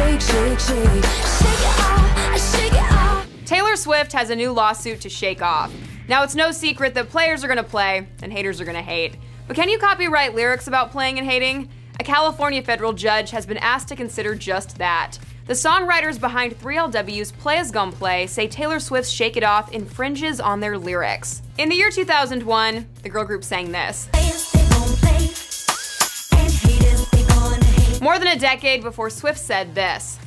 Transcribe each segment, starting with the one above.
shake, shake, shake. Shake it off, shake it off. Taylor Swift has a new lawsuit to shake off. Now, it's no secret that players are gonna play and haters are gonna hate. But can you copyright lyrics about playing and hating? A California federal judge has been asked to consider just that. The songwriters behind 3LW's Playas Gon' Play say Taylor Swift's Shake It Off infringes on their lyrics. In the year 2001, the girl group sang this. Than a decade before Swift said this.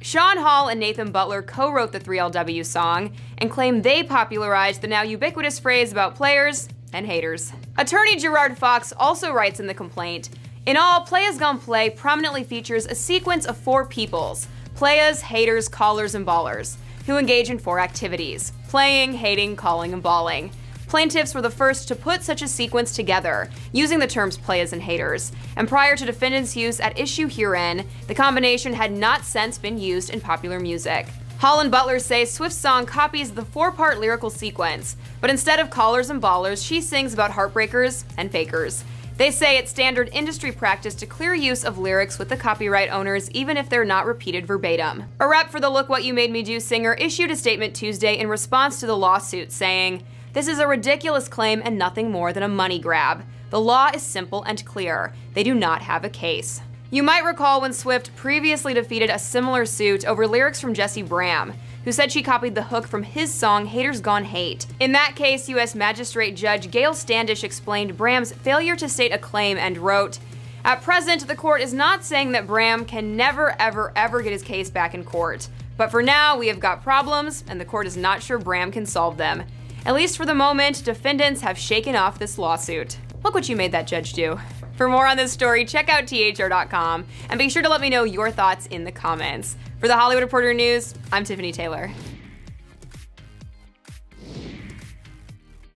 Sean Hall and Nathan Butler co wrote the 3LW song and claim they popularized the now ubiquitous phrase about players and haters. Attorney Gerard Fox also writes in the complaint In all, Playas Gon' Play prominently features a sequence of four peoples players, haters, callers, and ballers who engage in four activities playing, hating, calling, and balling. Plaintiffs were the first to put such a sequence together, using the terms players and haters. And prior to defendants' use at issue herein, the combination had not since been used in popular music. Hall and Butler say Swift's song copies the four part lyrical sequence, but instead of callers and ballers, she sings about heartbreakers and fakers. They say it's standard industry practice to clear use of lyrics with the copyright owners, even if they're not repeated verbatim. A rep for the Look What You Made Me Do singer issued a statement Tuesday in response to the lawsuit, saying, This is a ridiculous claim and nothing more than a money grab. The law is simple and clear. They do not have a case. You might recall when Swift previously defeated a similar suit over lyrics from Jesse Braham, who said she copied the hook from his song Haters Gone Hate. In that case, U.S. Magistrate Judge Gail Standish explained Braham's failure to state a claim and wrote, At present, the court is not saying that Braham can never, ever, ever get his case back in court. But for now, we have got problems, and the court is not sure Braham can solve them. At least for the moment, defendants have shaken off this lawsuit. Look what you made that judge do. For more on this story, check out thr.com and be sure to let me know your thoughts in the comments. For the Hollywood Reporter News, I'm Tiffany Taylor.